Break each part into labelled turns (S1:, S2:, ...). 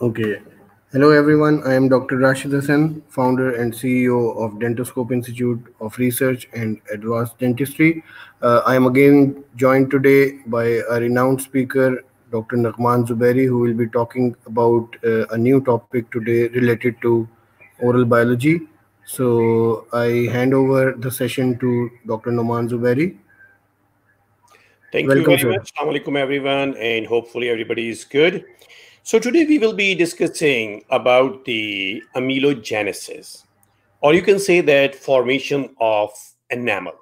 S1: Okay. Hello, everyone. I am Dr. Rashid Hassan, founder and CEO of Dentoscope Institute of Research and Advanced Dentistry. Uh, I am again joined today by a renowned speaker, Dr. Naghman Zubairi, who will be talking about uh, a new topic today related to oral biology. So I hand over the session to Dr. Naghman Zubairi.
S2: Thank Welcome, you very sir. much. Assalamu everyone, and hopefully everybody is good. So today we will be discussing about the amelogenesis, or you can say that formation of enamel.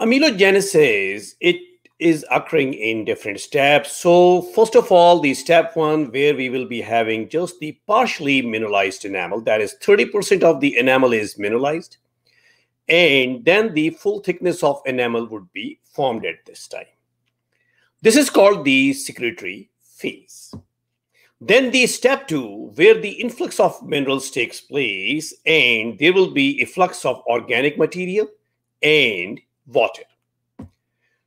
S2: Amelogenesis, it is occurring in different steps. So first of all, the step one, where we will be having just the partially mineralized enamel, that is 30% of the enamel is mineralized. And then the full thickness of enamel would be formed at this time. This is called the secretory phase. Then the step two, where the influx of minerals takes place, and there will be a flux of organic material and water.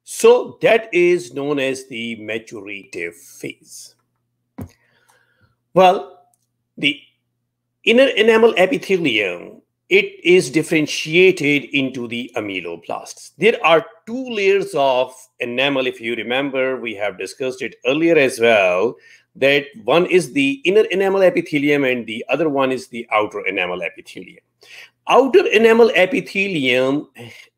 S2: So that is known as the maturative phase. Well, the inner enamel epithelium it is differentiated into the ameloblasts. There are two layers of enamel. If you remember, we have discussed it earlier as well, that one is the inner enamel epithelium and the other one is the outer enamel epithelium. Outer enamel epithelium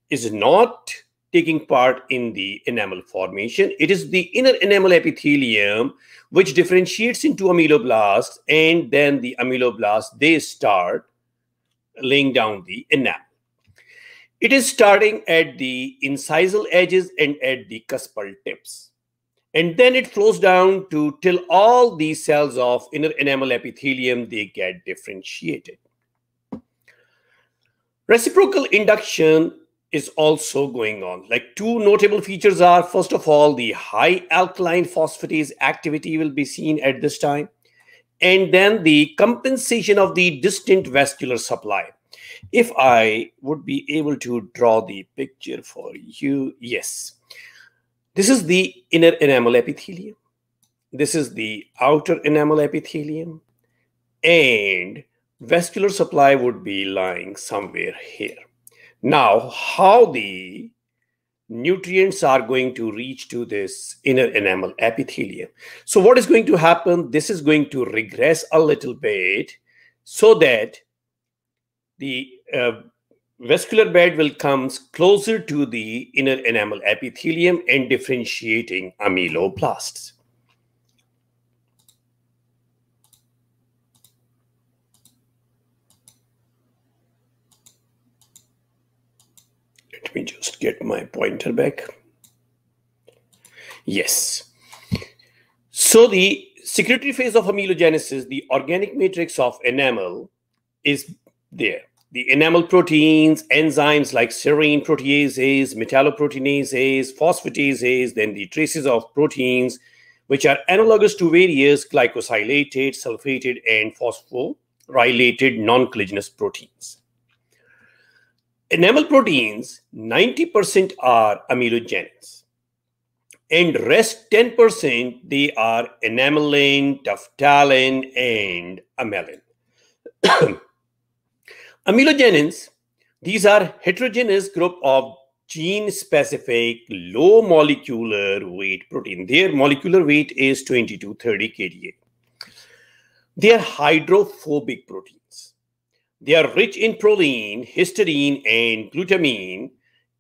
S2: is not taking part in the enamel formation. It is the inner enamel epithelium which differentiates into ameloblasts and then the ameloblasts, they start laying down the enamel. It is starting at the incisal edges and at the cuspal tips. And then it flows down to till all these cells of inner enamel epithelium, they get differentiated. Reciprocal induction is also going on. Like two notable features are, first of all, the high alkaline phosphatase activity will be seen at this time and then the compensation of the distant vascular supply. If I would be able to draw the picture for you, yes. This is the inner enamel epithelium. This is the outer enamel epithelium. And vascular supply would be lying somewhere here. Now, how the nutrients are going to reach to this inner enamel epithelium. So what is going to happen? This is going to regress a little bit so that the uh, vascular bed will come closer to the inner enamel epithelium and differentiating ameloblasts. Let me just get my pointer back. Yes. So the secretory phase of amelogenesis, the organic matrix of enamel is there. The enamel proteins, enzymes like serine proteases, metalloproteinases, phosphatases, then the traces of proteins, which are analogous to various glycosylated, sulfated, and phosphorylated non-collagenous proteins. Enamel proteins, 90% are amelogenins. And rest 10%, they are enamelin, tuftelin, and amelin. Amelogenins, these are heterogeneous group of gene-specific low molecular weight protein. Their molecular weight is 20 to 30 kDa. They are hydrophobic proteins. They are rich in proline, histidine, and glutamine.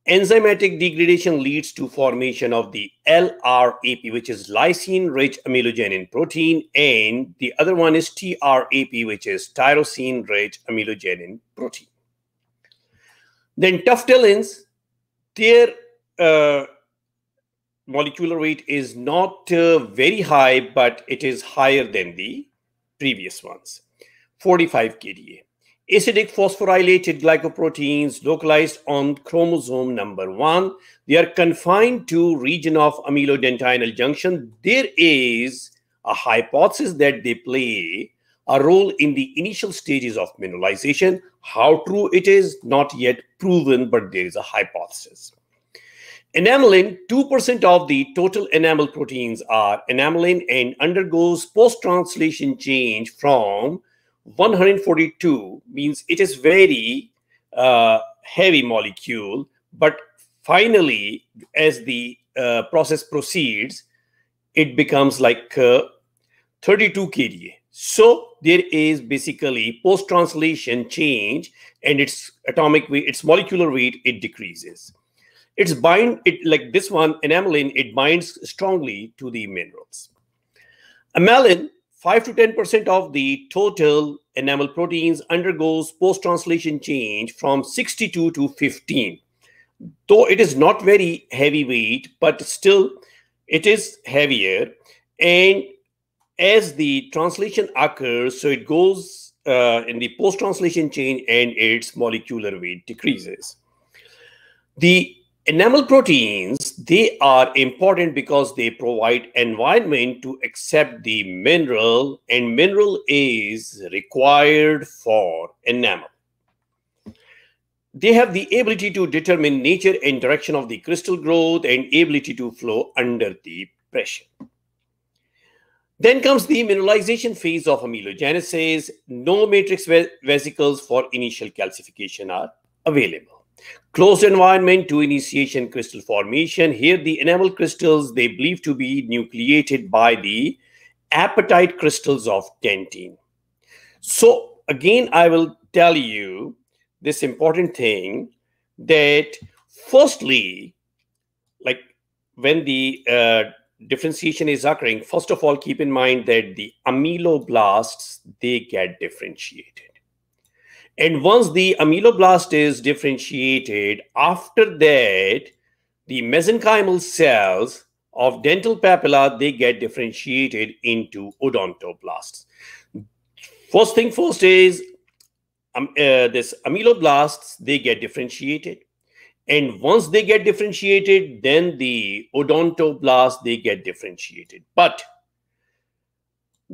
S2: Enzymatic degradation leads to formation of the LRAP, which is lysine-rich amelogenin protein, and the other one is TRAP, which is tyrosine-rich amelogenin protein. Then tuftelins, their uh, molecular weight is not uh, very high, but it is higher than the previous ones, 45 kDa acidic phosphorylated glycoproteins localized on chromosome number one. They are confined to region of amelodentinal junction. There is a hypothesis that they play a role in the initial stages of mineralization. How true it is, not yet proven, but there is a hypothesis. Enamelin, 2% of the total enamel proteins are enamelin and undergoes post-translation change from 142, means it is very uh, heavy molecule, but finally, as the uh, process proceeds, it becomes like uh, 32 kDa. So there is basically post-translation change and its atomic weight, its molecular weight, it decreases. It's bind, it like this one, enamelin, it binds strongly to the minerals. Amelin, 5 to 10% of the total enamel proteins undergoes post-translation change from 62 to 15. Though it is not very heavyweight, but still it is heavier. And as the translation occurs, so it goes uh, in the post-translation change and its molecular weight decreases. The enamel proteins, they are important because they provide environment to accept the mineral and mineral is required for enamel. They have the ability to determine nature and direction of the crystal growth and ability to flow under the pressure. Then comes the mineralization phase of amelogenesis. No matrix vesicles for initial calcification are available. Closed environment to initiation crystal formation. Here the enamel crystals, they believe to be nucleated by the apatite crystals of dentine. So again, I will tell you this important thing that firstly, like when the uh, differentiation is occurring, first of all, keep in mind that the ameloblasts, they get differentiated. And once the ameloblast is differentiated, after that, the mesenchymal cells of dental papilla, they get differentiated into odontoblasts. First thing first is um, uh, this ameloblasts, they get differentiated. And once they get differentiated, then the odontoblasts, they get differentiated. But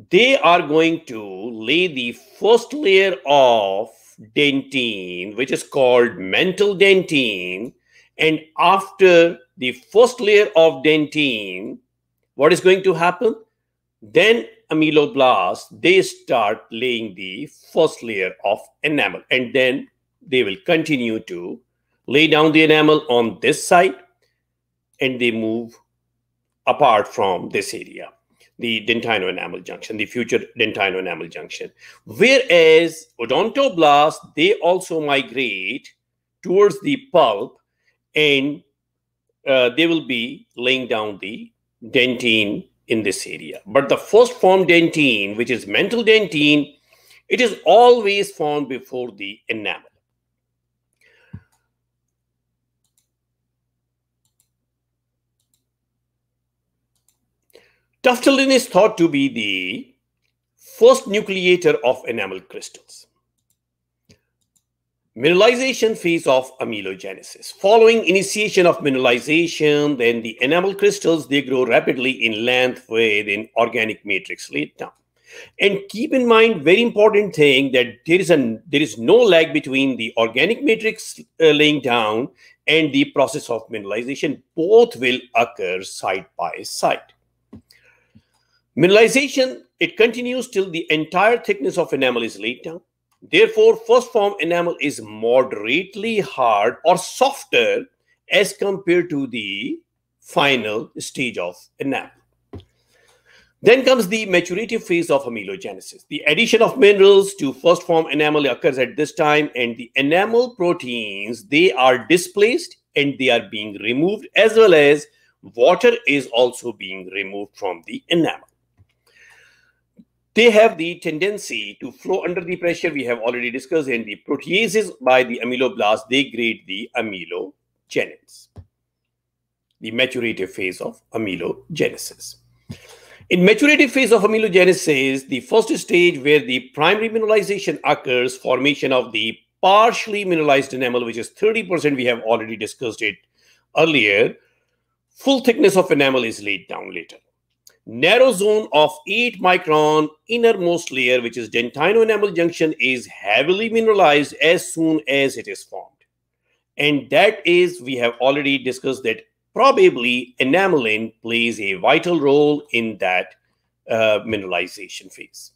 S2: they are going to lay the first layer of dentine, which is called mantle dentine. And after the first layer of dentine, what is going to happen? Then ameloblasts, they start laying the first layer of enamel. And then they will continue to lay down the enamel on this side and they move apart from this area, the dentino-enamel junction, the future dentino-enamel junction. Whereas odontoblasts, they also migrate towards the pulp and uh, they will be laying down the dentine in this area. But the first form dentine, which is mantle dentine, it is always formed before the enamel. Tuftelin is thought to be the first nucleator of enamel crystals. Mineralization phase of amelogenesis. Following initiation of mineralization, then the enamel crystals, they grow rapidly in length within organic matrix laid down. And keep in mind, very important thing that there is a there is no lag between the organic matrix uh, laying down and the process of mineralization. Both will occur side by side. Mineralization, it continues till the entire thickness of enamel is laid down. Therefore, first form enamel is moderately hard or softer as compared to the final stage of enamel. Then comes the maturative phase of amelogenesis. The addition of minerals to first form enamel occurs at this time and the enamel proteins, they are displaced and they are being removed as well as water is also being removed from the enamel they have the tendency to flow under the pressure. We have already discussed and the proteases by the ameloblast they grade the amelogenins the maturative phase of amelogenesis in maturative phase of amelogenesis the first stage where the primary mineralization occurs formation of the partially mineralized enamel which is 30% we have already discussed it earlier. Full thickness of enamel is laid down later narrow zone of 8 micron innermost layer, which is dentino-enamel junction, is heavily mineralized as soon as it is formed. And that is, we have already discussed that probably enamelin plays a vital role in that uh, mineralization phase.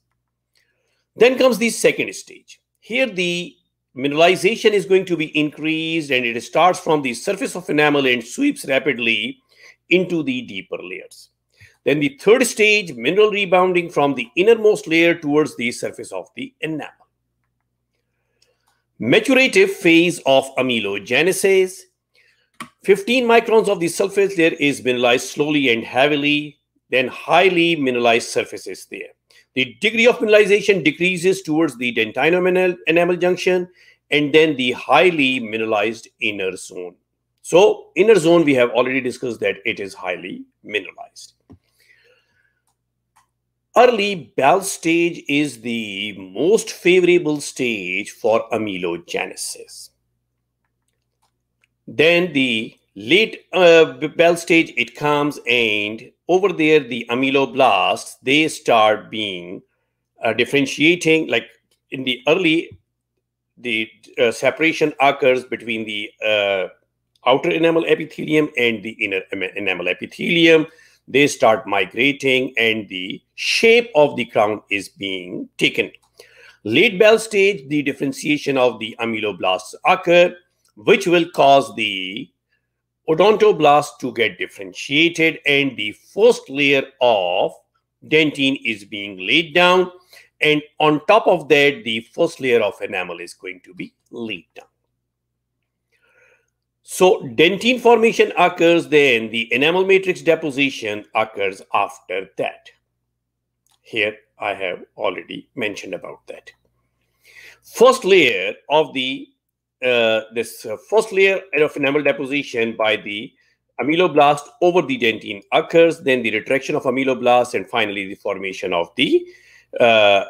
S2: Then comes the second stage. Here the mineralization is going to be increased and it starts from the surface of enamel and sweeps rapidly into the deeper layers. Then the third stage, mineral rebounding from the innermost layer towards the surface of the enamel. Maturative phase of amelogenesis. 15 microns of the surface layer is mineralized slowly and heavily, then highly mineralized surfaces there. The degree of mineralization decreases towards the dentino enamel junction and then the highly mineralized inner zone. So inner zone, we have already discussed that it is highly mineralized. Early Bell stage is the most favorable stage for amelogenesis. Then the late uh, Bell stage, it comes and over there, the ameloblasts, they start being uh, differentiating, like in the early, the uh, separation occurs between the uh, outer enamel epithelium and the inner enamel epithelium they start migrating and the shape of the crown is being taken. Late Bell stage, the differentiation of the ameloblasts occur, which will cause the odontoblasts to get differentiated and the first layer of dentine is being laid down. And on top of that, the first layer of enamel is going to be laid down. So dentine formation occurs then, the enamel matrix deposition occurs after that. Here I have already mentioned about that. First layer of the, uh, this uh, first layer of enamel deposition by the ameloblast over the dentine occurs, then the retraction of ameloblast, and finally the formation of the uh,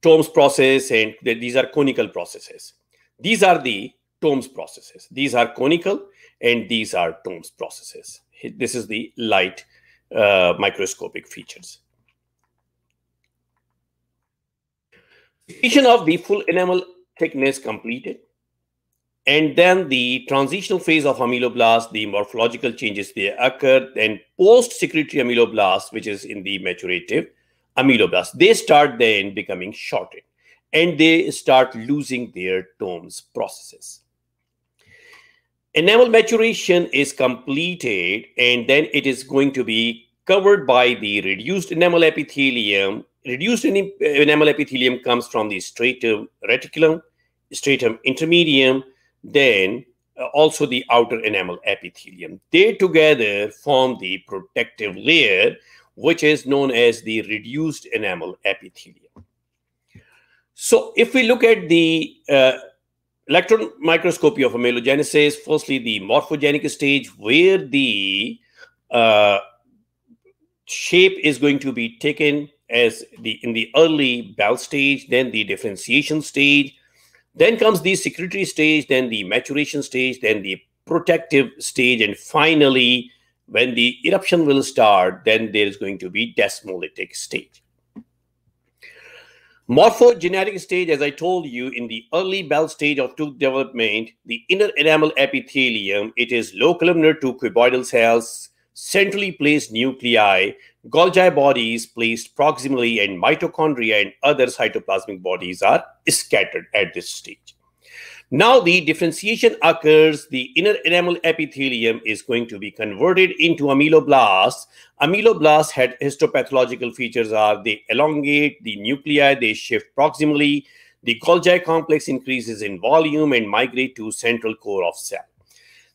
S2: Tomes process, and these are conical processes. These are the Tomes processes. These are conical and these are Tomes processes. This is the light uh, microscopic features. Definition of the full enamel thickness completed. And then the transitional phase of ameloblast, the morphological changes they occur. Then post-secretory ameloblast, which is in the maturative ameloblast, they start then becoming shortened and they start losing their Tomes processes enamel maturation is completed and then it is going to be covered by the reduced enamel epithelium. Reduced enamel epithelium comes from the stratum reticulum, stratum intermedium, then uh, also the outer enamel epithelium. They together form the protective layer, which is known as the reduced enamel epithelium. So if we look at the uh, electron microscopy of amelogenesis, firstly, the morphogenic stage where the uh, shape is going to be taken as the in the early Bell stage, then the differentiation stage, then comes the secretory stage, then the maturation stage, then the protective stage, and finally, when the eruption will start, then there is going to be desmolytic stage. Morphogenetic stage, as I told you, in the early Bell stage of tooth development, the inner enamel epithelium, it is low columnar to cuboidal cells, centrally placed nuclei, Golgi bodies placed proximally, and mitochondria and other cytoplasmic bodies are scattered at this stage. Now the differentiation occurs, the inner enamel epithelium is going to be converted into ameloblasts. Ameloblasts had histopathological features are they elongate, the nuclei, they shift proximally, the Golgi complex increases in volume and migrate to central core of cell.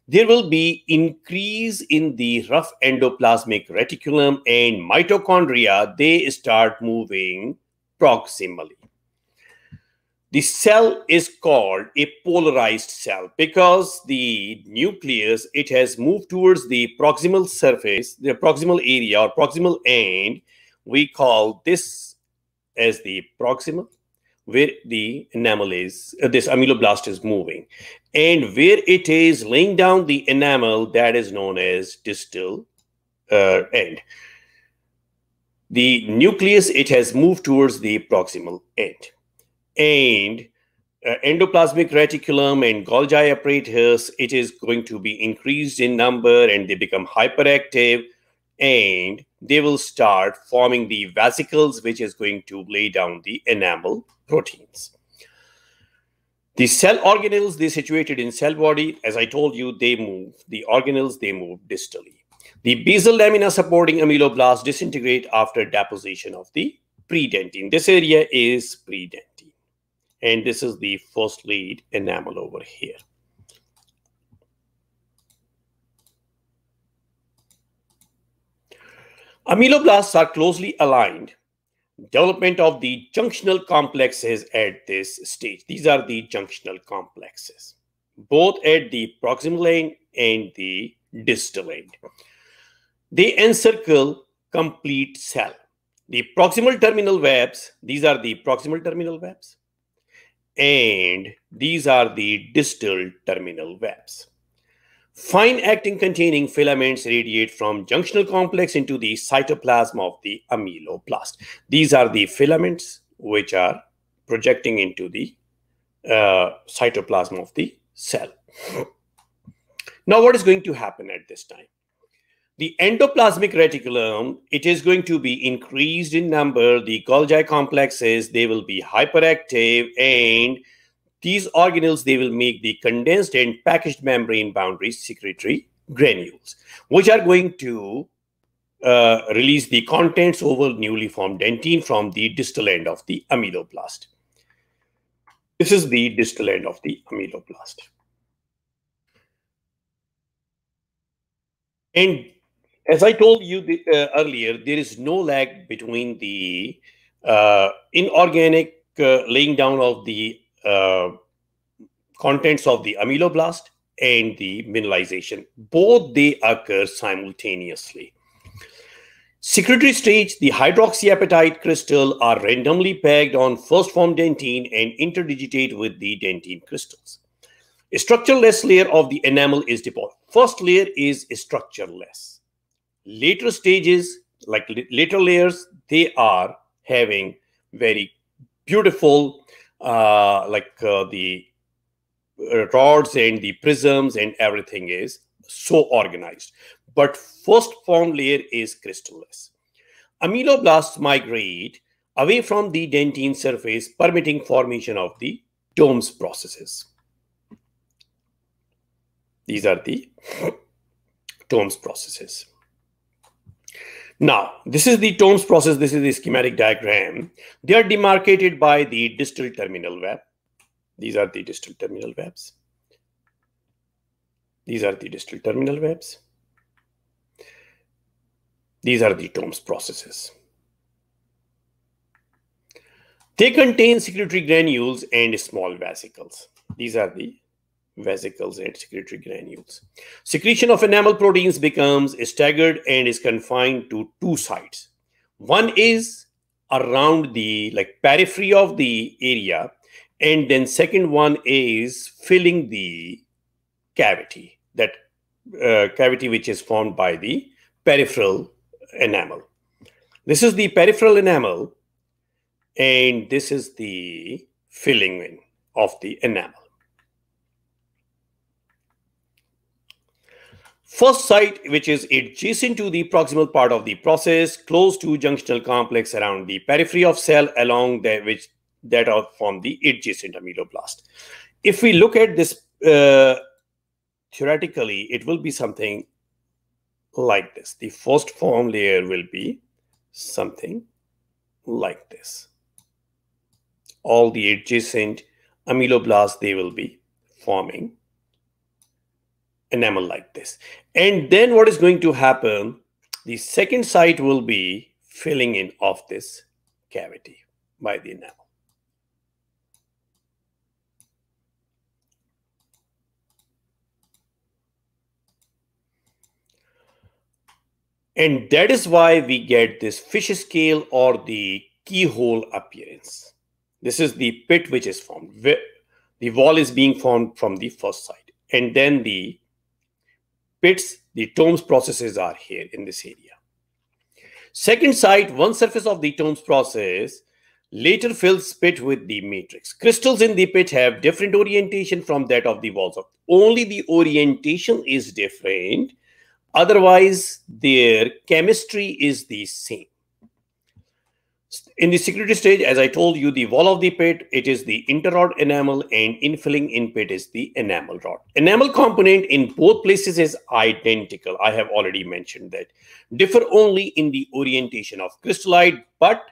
S2: There will be increase in the rough endoplasmic reticulum and mitochondria, they start moving proximally. The cell is called a polarized cell because the nucleus, it has moved towards the proximal surface, the proximal area or proximal end. We call this as the proximal, where the enamel is, uh, this ameloblast is moving. And where it is laying down the enamel, that is known as distal uh, end. The nucleus, it has moved towards the proximal end and uh, endoplasmic reticulum and Golgi apparatus, it is going to be increased in number and they become hyperactive and they will start forming the vesicles, which is going to lay down the enamel proteins. The cell organelles, they situated in cell body. As I told you, they move. The organelles, they move distally. The basal lamina supporting ameloblast disintegrate after deposition of the predentine. This area is predentine. And this is the first lead enamel over here. Ameloblasts are closely aligned. Development of the junctional complexes at this stage. These are the junctional complexes, both at the proximal end and the distal end. They encircle complete cell. The proximal terminal webs, these are the proximal terminal webs, and these are the distal terminal webs. Fine actin containing filaments radiate from junctional complex into the cytoplasm of the ameloblast. These are the filaments which are projecting into the uh, cytoplasm of the cell. Now, what is going to happen at this time? The endoplasmic reticulum, it is going to be increased in number. The Golgi complexes, they will be hyperactive and these organelles, they will make the condensed and packaged membrane boundary secretory granules, which are going to uh, release the contents over newly formed dentine from the distal end of the ameloblast. This is the distal end of the ameloblast. And as I told you the, uh, earlier, there is no lag between the uh, inorganic uh, laying down of the uh, contents of the ameloblast and the mineralization. Both they occur simultaneously. Secretory stage, the hydroxyapatite crystal are randomly pegged on first form dentine and interdigitate with the dentine crystals. A structureless layer of the enamel is deposited. First layer is structureless. Later stages, like later layers, they are having very beautiful uh, like uh, the rods and the prisms and everything is so organized. But first form layer is crystalless. Ameloblasts migrate away from the dentine surface, permitting formation of the Tomes processes. These are the Tomes processes. Now, this is the Tomes process. This is the schematic diagram. They are demarcated by the distal terminal web. These are the distal terminal webs. These are the distal terminal webs. These are the Tomes processes. They contain secretory granules and small vesicles. These are the vesicles and secretory granules. Secretion of enamel proteins becomes staggered and is confined to two sites. One is around the like periphery of the area, and then second one is filling the cavity, that uh, cavity which is formed by the peripheral enamel. This is the peripheral enamel, and this is the filling in of the enamel. First site, which is adjacent to the proximal part of the process, close to junctional complex around the periphery of cell along the which that are from the adjacent ameloblast. If we look at this uh, theoretically, it will be something like this. The first form layer will be something like this. All the adjacent ameloblasts, they will be forming enamel like this. And then what is going to happen, the second site will be filling in of this cavity by the enamel. And that is why we get this fish scale or the keyhole appearance. This is the pit which is formed. The wall is being formed from the first side. And then the pits, the Tomes processes are here in this area. Second site, one surface of the Tomes process, later fills pit with the matrix. Crystals in the pit have different orientation from that of the walls. Of only the orientation is different. Otherwise, their chemistry is the same. In the secretory stage, as I told you, the wall of the pit, it is the interrod enamel and infilling in pit is the enamel rod. Enamel component in both places is identical. I have already mentioned that. Differ only in the orientation of crystallite, but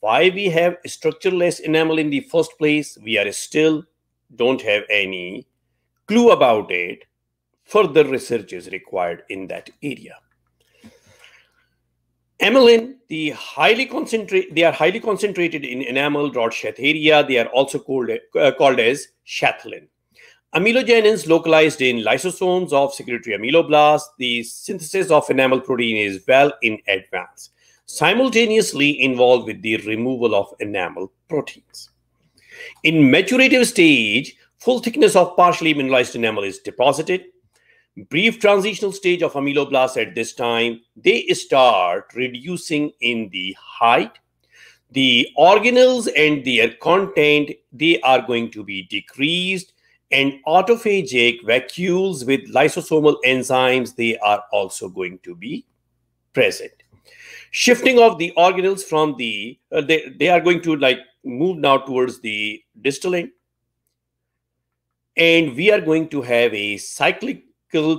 S2: why we have structureless enamel in the first place, we are still don't have any clue about it. Further research is required in that area. Amelin, the highly concentrate, they are highly concentrated in enamel rod sheath area. They are also called, uh, called as sheathlin. Amelogenins localized in lysosomes of secretory ameloblast. The synthesis of enamel protein is well in advance, simultaneously involved with the removal of enamel proteins. In maturative stage, full thickness of partially mineralized enamel is deposited brief transitional stage of ameloblast at this time, they start reducing in the height. The organelles and their content, they are going to be decreased and autophagic vacuoles with lysosomal enzymes, they are also going to be present. Shifting of the organelles from the, uh, they, they are going to like move now towards the distal end. And we are going to have a cyclic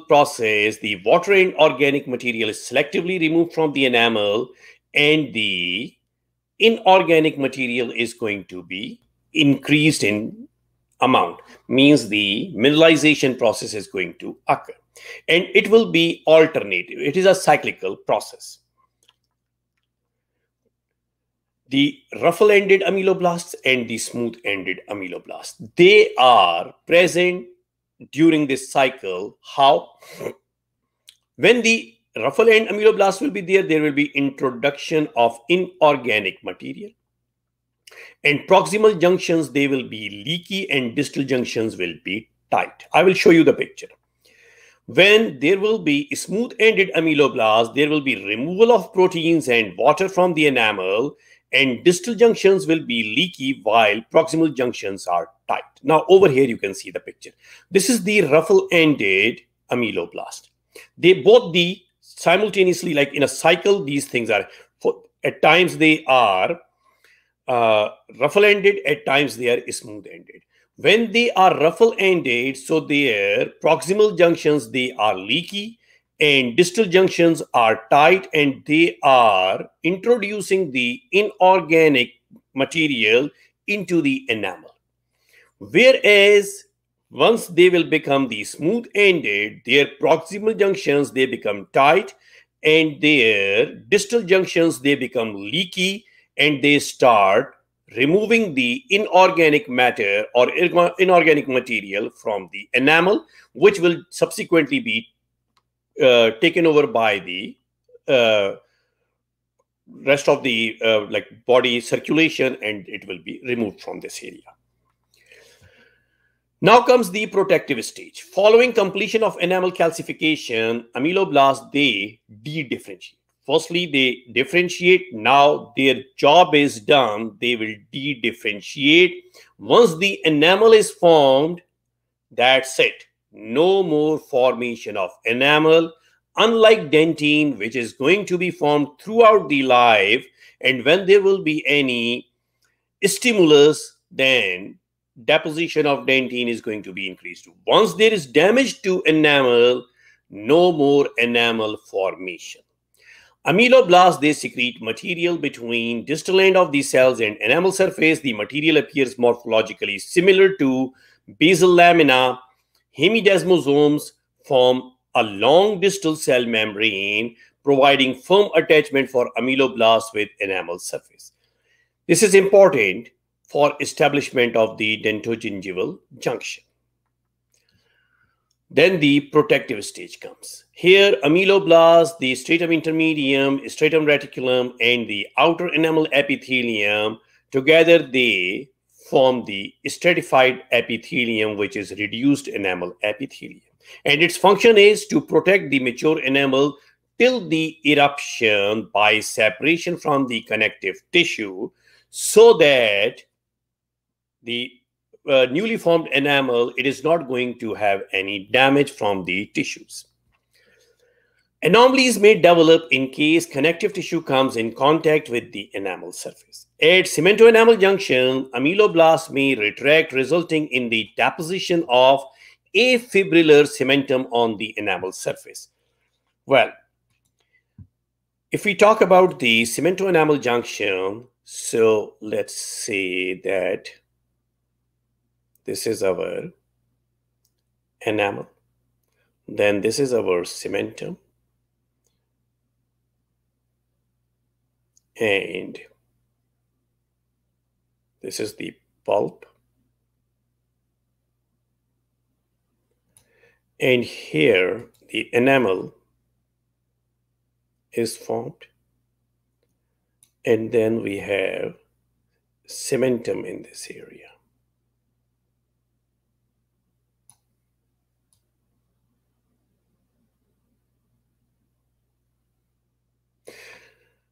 S2: process, the water and organic material is selectively removed from the enamel and the inorganic material is going to be increased in amount means the mineralization process is going to occur. And it will be alternative. It is a cyclical process. The ruffle ended ameloblasts and the smooth ended ameloblasts they are present during this cycle how? When the ruffle end ameloblast will be there there will be introduction of inorganic material. And proximal junctions they will be leaky and distal junctions will be tight. I will show you the picture. When there will be smooth ended ameloblast there will be removal of proteins and water from the enamel and distal junctions will be leaky while proximal junctions are tight. Now over here you can see the picture. This is the ruffle-ended ameloblast. They both the simultaneously like in a cycle these things are at times they are uh, ruffle-ended at times they are smooth-ended when they are ruffle-ended so their proximal junctions they are leaky and distal junctions are tight and they are introducing the inorganic material into the enamel. Whereas once they will become the smooth ended, their proximal junctions they become tight and their distal junctions they become leaky and they start removing the inorganic matter or inorganic material from the enamel, which will subsequently be uh, taken over by the uh, rest of the uh, like body circulation and it will be removed from this area. Now comes the protective stage. Following completion of enamel calcification, ameloblasts, they de-differentiate. Firstly, they differentiate. Now their job is done. They will de-differentiate. Once the enamel is formed, that's it no more formation of enamel, unlike dentine, which is going to be formed throughout the life. And when there will be any stimulus, then deposition of dentine is going to be increased. Once there is damage to enamel, no more enamel formation. Ameloblasts, they secrete material between distal end of the cells and enamel surface. The material appears morphologically similar to basal lamina hemidesmosomes form a long distal cell membrane providing firm attachment for ameloblasts with enamel surface. This is important for establishment of the dentogingival junction. Then the protective stage comes. Here, ameloblast, the stratum intermedium, stratum reticulum, and the outer enamel epithelium, together they form the stratified epithelium, which is reduced enamel epithelium. And its function is to protect the mature enamel till the eruption by separation from the connective tissue so that the uh, newly formed enamel, it is not going to have any damage from the tissues. Anomalies may develop in case connective tissue comes in contact with the enamel surface. At cemento-enamel junction, ameloblast may retract, resulting in the deposition of a afibrillar cementum on the enamel surface. Well, if we talk about the cemento-enamel junction, so let's say that this is our enamel. Then this is our cementum. And this is the pulp. And here the enamel is formed. And then we have cementum in this area.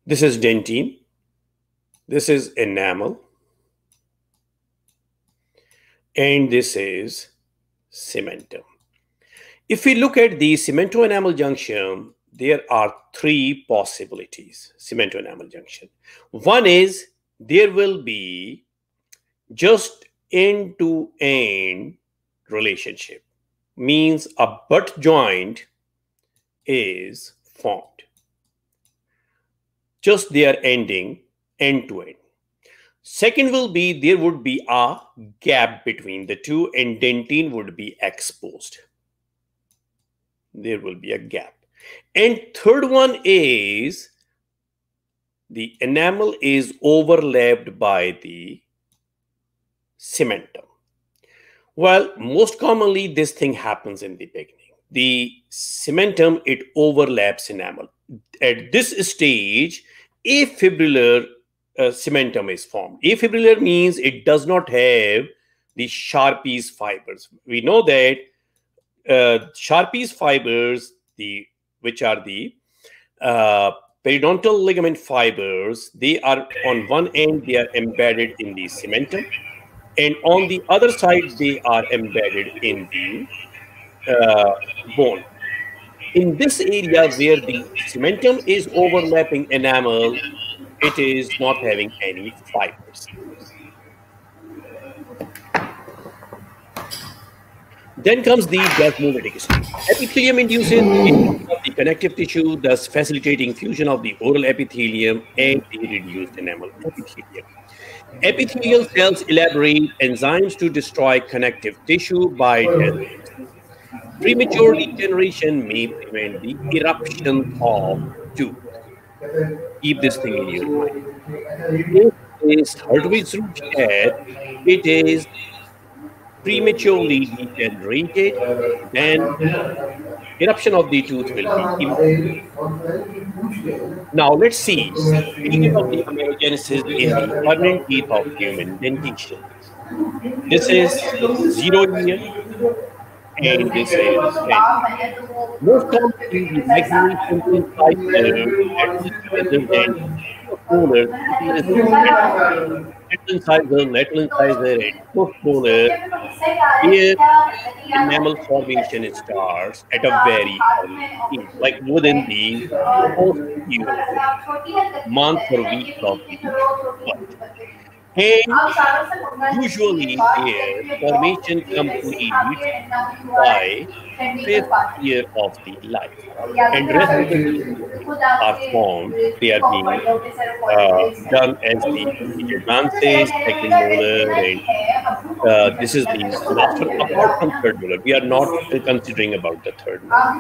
S2: This is dentine. This is enamel. And this is cementum. If we look at the cemento-enamel junction, there are three possibilities, cemento-enamel junction. One is there will be just end-to-end relationship, means a butt joint is formed just they are ending end to end. Second will be there would be a gap between the two and dentine would be exposed. There will be a gap. And third one is the enamel is overlapped by the cementum. Well, most commonly this thing happens in the beginning. The cementum, it overlaps enamel. At this stage, afibrillar uh, cementum is formed. Afibrillar means it does not have the Sharpey's fibers. We know that uh, Sharpey's fibers, the which are the uh, periodontal ligament fibers, they are on one end they are embedded in the cementum, and on the other side they are embedded in the uh, bone in this area where the cementum is overlapping enamel, it is not having any fibers. Then comes the desmolytic stage. Epithelium induces the connective tissue, thus facilitating fusion of the oral epithelium and the reduced enamel epithelium. Epithelial cells elaborate enzymes to destroy connective tissue by Premature regeneration may prevent the eruption of tooth. Keep this thing in your mind. If it is Hertwig's root sheath, it is prematurely degenerated, then eruption of the tooth will be immediate. Now let's see speaking of the amelogenesis in the permanent teeth of human dentition. This is zero year and this is most commonly the migration inside rather than polar lateral uh, incisor, lateral incisor, and postmolar. Here, enamel formation starts at a very early age, like within the first few months or weeks of the and usually their formation completes by fifth year of the life. And the are formed, they are being uh, done as the advances, second and uh, this is the one, apart from third molar. We are not considering about the third molar.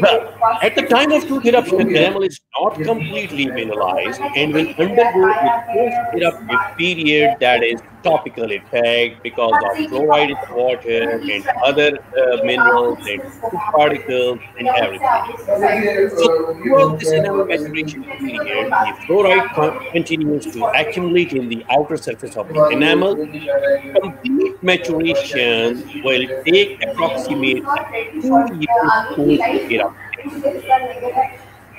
S2: Well, at the time of tooth eruption, the enamel is not completely mineralized and will undergo a post-eruptive period that is topical effect because of fluoride water and other uh, minerals and particles and everything. So throughout this enamel maturation period, the fluoride continues to accumulate in the outer surface of the enamel. Complete maturation will take approximately two years post eruption.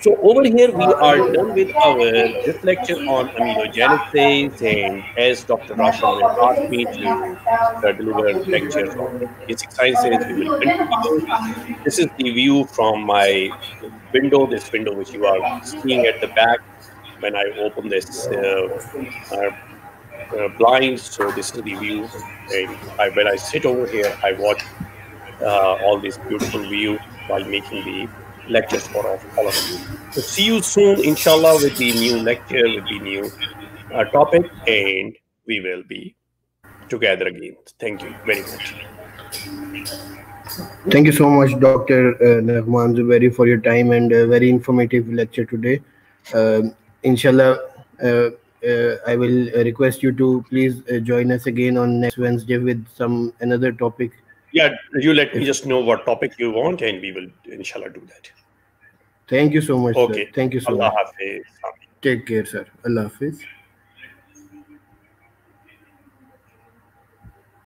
S2: So over here we are done with our this lecture on aminogenesis and as Dr. Rashid will ask me to uh, deliver lectures on basic sciences, we will continue. This is the view from my window, this window which you are seeing at the back when I open this uh, uh, uh blind. So this is the view and I, when I sit over here, I watch uh, all this beautiful view while making the lectures for all of you. So see you soon, inshallah, with the new lecture, with the new uh, topic, and we will be together again. Thank you very much.
S1: Thank you so much, Dr. Uh, Naghman for your time and a very informative lecture today. Uh, inshallah, uh, uh, I will request you to please uh, join us again on next Wednesday with some another topic
S2: yeah, you let me just know what topic you want, and we will inshallah do that.
S1: Thank you so much.
S2: Okay.
S1: Sir. Thank you so
S2: Allah
S1: much.
S2: Hafiz.
S1: Take care, sir. Allah Hafiz.